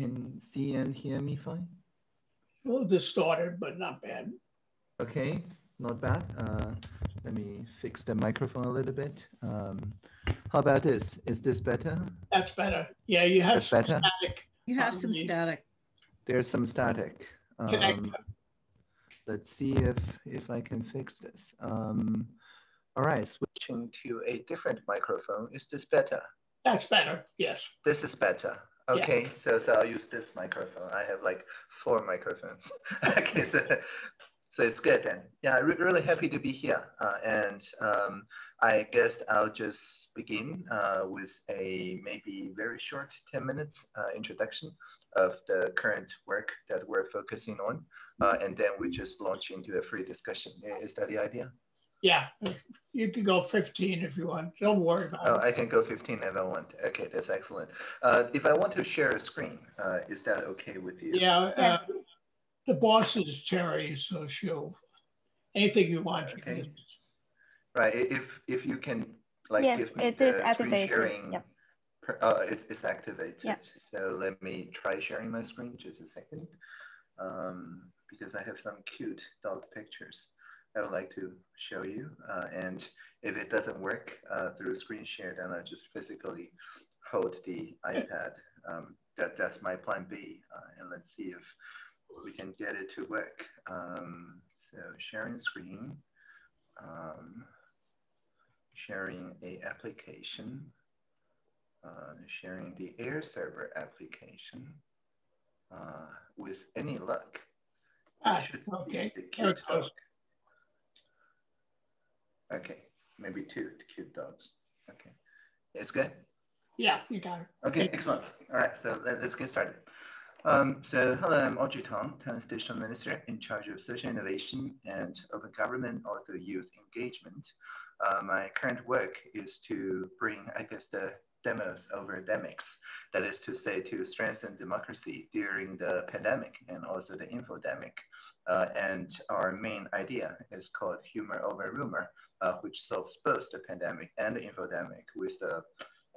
can see and hear me fine? A little distorted, but not bad. Okay, not bad. Uh, let me fix the microphone a little bit. Um, how about this? Is this better? That's better. Yeah, you have That's better? static. You have on some the static. There's some static. Um, let's see if, if I can fix this. Um, all right, switching to a different microphone. Is this better? That's better. Yes. This is better. Yeah. Okay, so so I'll use this microphone. I have like four microphones. okay, so so it's good then. Yeah, re really happy to be here. Uh, and um, I guess I'll just begin uh, with a maybe very short 10 minutes uh, introduction of the current work that we're focusing on. Uh, and then we just launch into a free discussion. Is that the idea? Yeah. You could go 15 if you want. Don't worry about it. Oh, it. I can go 15 if I want. Okay, that's excellent. Uh, if I want to share a screen, uh, is that okay with you? Yeah. Uh, the boss is Cherry, so she'll anything you want. You can Okay. do. Right. If if you can like Yes, give me it the is screen activated. sharing. Yep. Per, uh, it's, it's activated. Yeah. So let me try sharing my screen just a second. Um, because I have some cute dog pictures I would like to show you. Uh, and if it doesn't work uh, through screen share, then I just physically hold the iPad. Um, that, that's my plan B. Uh, and let's see if we can get it to work. Um, so sharing screen, um, sharing a application, uh, sharing the AirServer application. Uh, with any luck, Ah, should be okay. the There cute it goes. dog. Okay, maybe two cute dogs. Okay, it's good. Yeah, you got it. Okay, excellent. All right, so let, us get started. Um, so hello, I'm Audrey Tang, Taiwan's Digital Minister in charge of social innovation and open government, also youth engagement. Uh, my current work is to bring, I guess, the demos over demics, that is to say, to strengthen democracy during the pandemic and also the infodemic. Uh, and our main idea is called humor over rumor, uh, which solves both the pandemic and the infodemic with the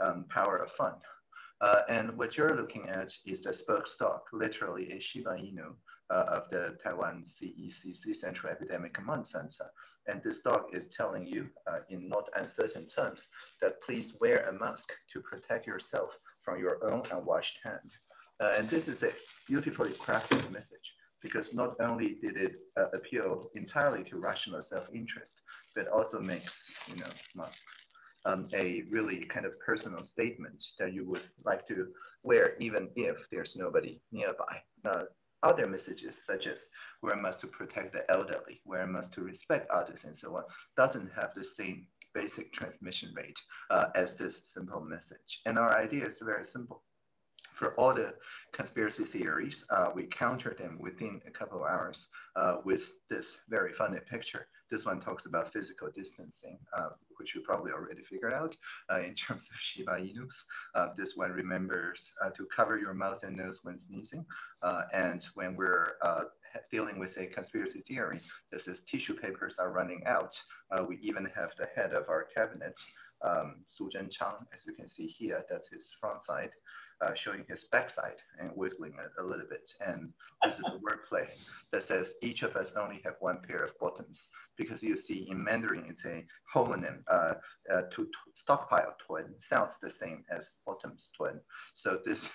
um, power of fun. Uh, and what you're looking at is the spokesdog, literally a Shiba Inu uh, of the Taiwan CECC Central Epidemic Command Center. And this dog is telling you uh, in not uncertain terms that please wear a mask to protect yourself from your own unwashed hand. Uh, and this is a beautifully crafted message because not only did it uh, appeal entirely to rational self-interest, but also makes you know masks um, a really kind of personal statement that you would like to wear even if there's nobody nearby. Uh, other messages such as wear a mask to protect the elderly, wear a mask to respect others and so on, doesn't have the same basic transmission rate uh, as this simple message. And our idea is very simple for all the conspiracy theories, uh, we counter them within a couple of hours uh, with this very funny picture. This one talks about physical distancing, uh, which you probably already figured out uh, in terms of Shiba Inus. Uh, this one remembers uh, to cover your mouth and nose when sneezing. and when we're dealing with a conspiracy theory, this is tissue papers are running out. we even have the head of our cabinet um, Su Zhenchang, as you can see here, that's his front side, uh, showing his backside and wiggling it a little bit. And this is a wordplay that says each of us only have one pair of bottoms because you see in Mandarin it's a homonym uh, uh, to, to stockpile twin sounds the same as bottoms twin. So this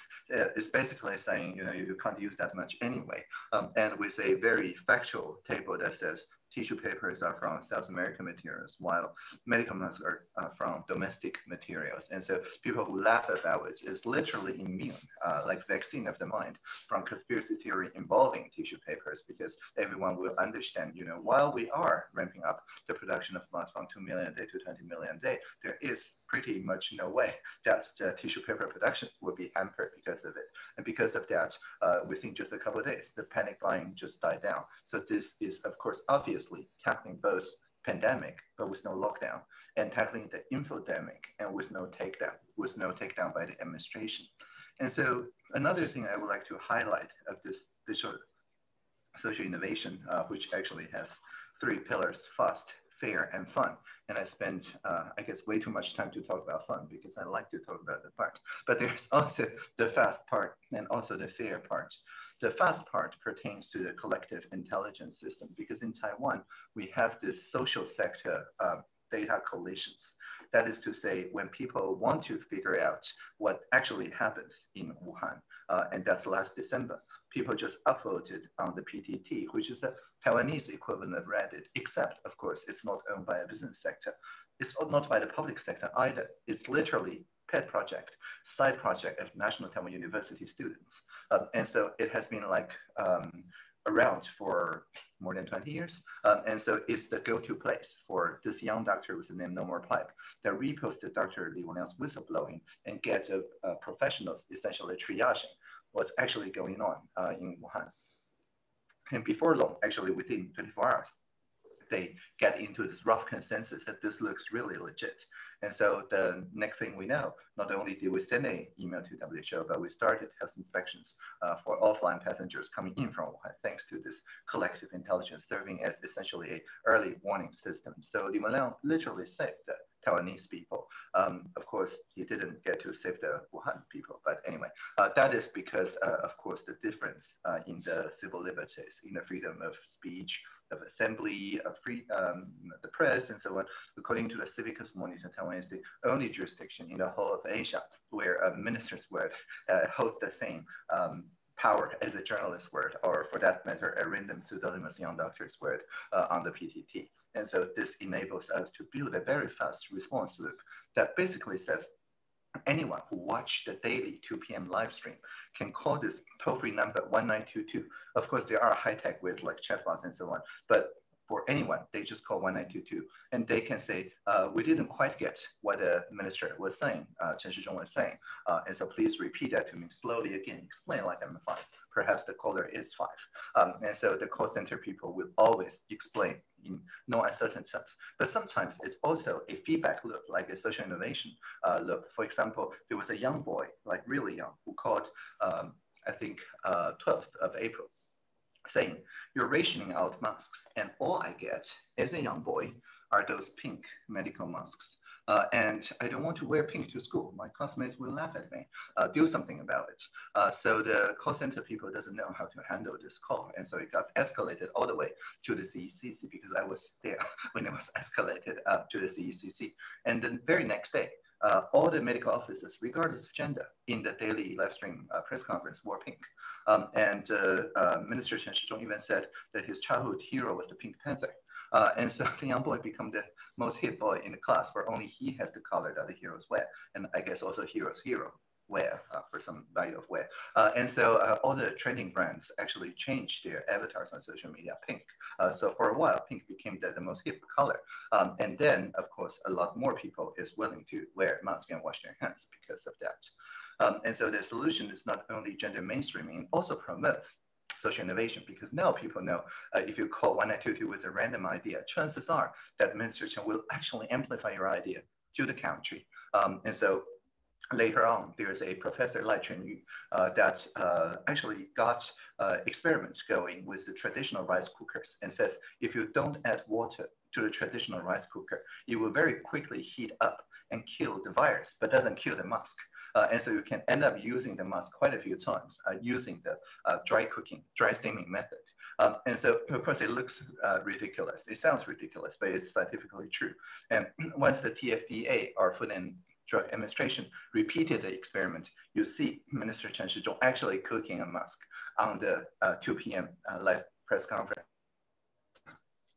is basically saying you know you can't use that much anyway. Um, and with a very factual table that says tissue papers are from South American materials, while medical masks are uh, from domestic materials. And so people who laugh about it is literally immune, uh, like vaccine of the mind, from conspiracy theory involving tissue papers, because everyone will understand, you know, while we are ramping up the production of masks from 2 million a day to 20 million a day, there is pretty much no way that the tissue paper production will be hampered because of it. And because of that, uh, within just a couple of days, the panic buying just died down. So this is, of course, obviously tackling both pandemic, but with no lockdown, and tackling the infodemic and with no takedown, with no takedown by the administration. And so another thing I would like to highlight of this digital social innovation, uh, which actually has three pillars, fast, fair, and fun. And I spent, uh, I guess, way too much time to talk about fun because I like to talk about the part. But there's also the fast part and also the fair part. The fast part pertains to the collective intelligence system because in Taiwan, we have this social sector uh, data collations. That is to say, when people want to figure out what actually happens in Wuhan, uh, and that's last December, people just upvoted on the PTT, which is the Taiwanese equivalent of Reddit, except, of course, it's not owned by a business sector. It's not by the public sector either. It's literally pet project, side project of National Taiwan University students. Um, and so it has been like um, around for more than 20 years. Um, and so it's the go-to place for this young doctor with the name No More Pipe that reposted Dr. Li Wenliang's whistleblowing and get a professionals essentially triaging what's actually going on uh, in Wuhan. And before long, actually within 24 hours, they get into this rough consensus that this looks really legit. And so the next thing we know, not only did we send an email to WHO, but we started health inspections uh, for offline passengers coming in from Wuhan, thanks to this collective intelligence serving as essentially a early warning system. So Li Wenliang literally saved Taiwanese people. Um, of course, he didn't get to save the Wuhan people, but anyway, uh, that is because, uh, of course, the difference uh, in the civil liberties, in the freedom of speech, of assembly, of free, um, the press, and so on. According to the Civicus Monitor, Taiwan is the only jurisdiction in the whole of Asia where a minister's word uh, holds the same um, power as a journalist word, or for that matter, a random pseudonymous young doctor's word uh, on the PTT. And so this enables us to build a very fast response loop that basically says anyone who watched the daily 2 p.m. live stream can call this toll-free number 1922. Of course, there are high-tech ways like chatbots and so on, but for anyone, they just call 1922 and they can say, uh, we didn't quite get what the minister was saying, uh, Chen Shizhong was saying. Uh, and so please repeat that to me slowly again, explain like I'm five. Perhaps the caller is five. Um, and so the call center people will always explain in no uncertain terms. But sometimes it's also a feedback loop, like a social innovation uh, loop. For example, there was a young boy, like really young, who called, um, I think, 12th uh, of April saying, You're rationing out masks, and all I get as a young boy are those pink medical masks. Uh, and I don't want to wear pink to school. My classmates will laugh at me. Uh, do something about it. Uh, so the call center people doesn't know how to handle this call. And so it got escalated all the way to the CECC because I was there when it was escalated up to the CECC. And the very next day, uh, all the medical officers, regardless of gender, in the daily live stream uh, press conference wore pink. Um, and uh, uh, Minister Chen Shizhong even said that his childhood hero was the Pink Panther. Uh, and so the young boy become the most hit boy in the class, where only he has the color that the heroes wear, and I guess also heroes hero wear uh, for some value of wear. Uh, and so uh, all the trending brands actually changed their avatars on social media pink. Uh, so for a while, pink became the, the most hip color. Um, and then, of course, a lot more people is willing to wear masks and wash their hands because of that. Um, and so the solution is not only gender mainstreaming, also promotes social innovation because now people know uh, if you call 1922 with a random idea, chances are that administration will actually amplify your idea to the country. Um, and so later on, there's a professor Lai Chunyu uh, that uh, actually got uh, experiments going with the traditional rice cookers and says if you don't add water to the traditional rice cooker, it will very quickly heat up and kill the virus, but doesn't kill the mask. Uh, and so you can end up using the mask quite a few times uh, using the uh, dry cooking, dry steaming method. Um, and so, of course, it looks uh, ridiculous. It sounds ridiculous, but it's scientifically true. And once the TFDA, or Food and Drug Administration, repeated the experiment, you see Minister Chen Shizhong actually cooking a mask on the uh, 2 p.m. Uh, live press conference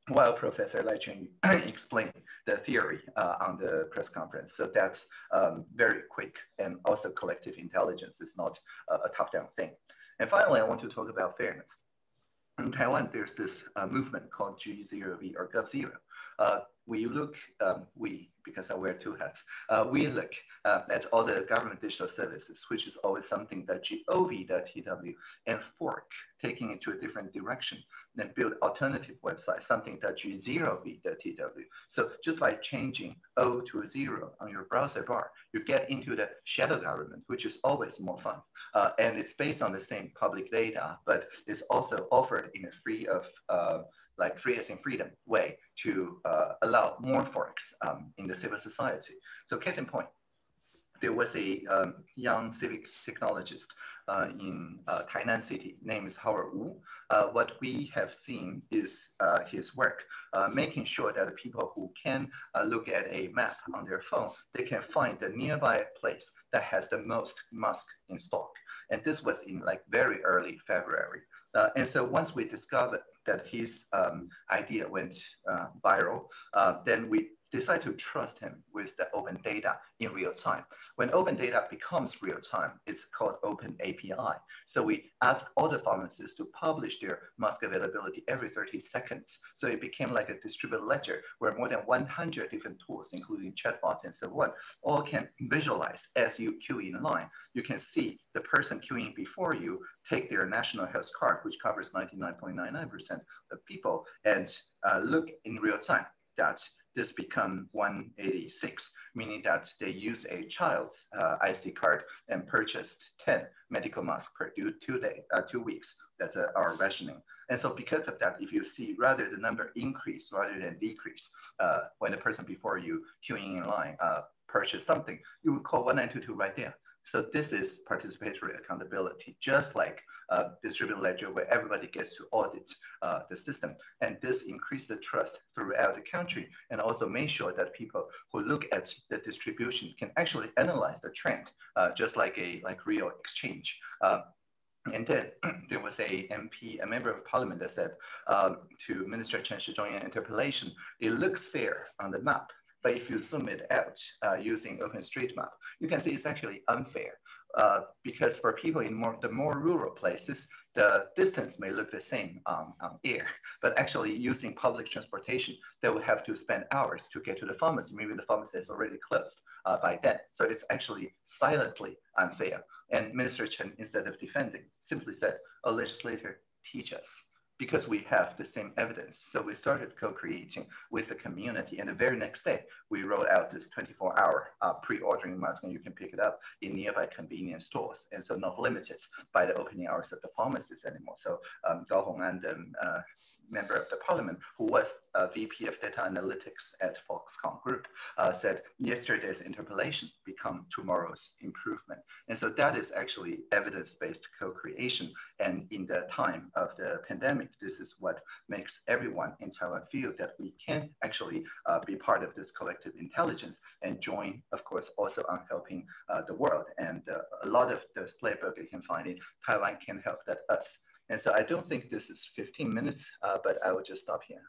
while Professor Lai Chun explained the theory uh, on the press conference. So that's um, very quick and also collective intelligence is not uh, a top-down thing. And finally, I want to talk about fairness. In Taiwan, there's this uh, movement called G0V or GovZero. Uh, we look, um, we, because I wear two hats, uh, we look uh, at all the government digital services, which is always something that gov.tw and fork, taking it to a different direction, then build alternative websites, something that g0v.tw. So just by changing O to a zero on your browser bar, you get into the shadow government, which is always more fun. Uh, and it's based on the same public data, but it's also offered in a free of, uh, like free as in freedom way to uh, allow more forks um, in the civil society. So case in point, there was a um, young civic technologist uh, in uh, Tainan City, name is Howard Wu. Uh, what we have seen is uh, his work, uh, making sure that people who can uh, look at a map on their phone, they can find the nearby place that has the most mask in stock. And this was in like very early February. and so once we discovered that his um, idea went viral, then we decide to trust him with the open data in real time. When open data becomes real time, it's called open API. So we ask all the pharmacists to publish their mask availability every 30 seconds. So it became like a distributed ledger where more than 100 different tools, including chatbots and so on, all can visualize as you queue in line. You can see the person queuing before you take their national health card, which covers 99.99% of people, and uh, look in real time that this become 186, meaning that they use a child's uh, IC card and purchased 10 medical masks per two, two, day, uh, two weeks. That's uh, our rationing. And so because of that, if you see rather the number increase rather than decrease, uh, when the person before you queuing in line uh, purchase something, you would call 1922 right there. So this is participatory accountability, just like uh, distributed ledger where everybody gets to audit uh, the system. And this increased the trust throughout the country and also made sure that people who look at the distribution can actually analyze the trend, uh, just like a like real exchange. Uh, and then there was a MP, a member of parliament that said um, to Minister Chen Shizhong in interpellation, it looks fair on the map, but if you zoom it out uh, using OpenStreetMap, you can see it's actually unfair uh, because for people in more, the more rural places, the distance may look the same um, on air, but actually using public transportation, they will have to spend hours to get to the pharmacy. Maybe the pharmacy is already closed uh, by then. So it's actually silently unfair. And Minister Chen, instead of defending, simply said, a legislator teach us because we have the same evidence. So we started co-creating with the community. And the very next day, we rolled out this 24 hour uh, pre-ordering mask and you can pick it up in nearby convenience stores. And so not limited by the opening hours of the pharmacies anymore. So um, Gao Hong'an, um, uh, member of the parliament, who was a VP of data analytics at Foxconn Group, uh, said yesterday's interpellation become tomorrow's improvement. And so that is actually evidence-based co-creation. And in the time of the pandemic, this is what makes everyone in Taiwan feel that we can actually uh, be part of this collective intelligence and join, of course, also on helping uh, the world. And uh, a lot of this playbook you can find in Taiwan can help that us. And so I don't think this is 15 minutes, uh, but I will just stop here.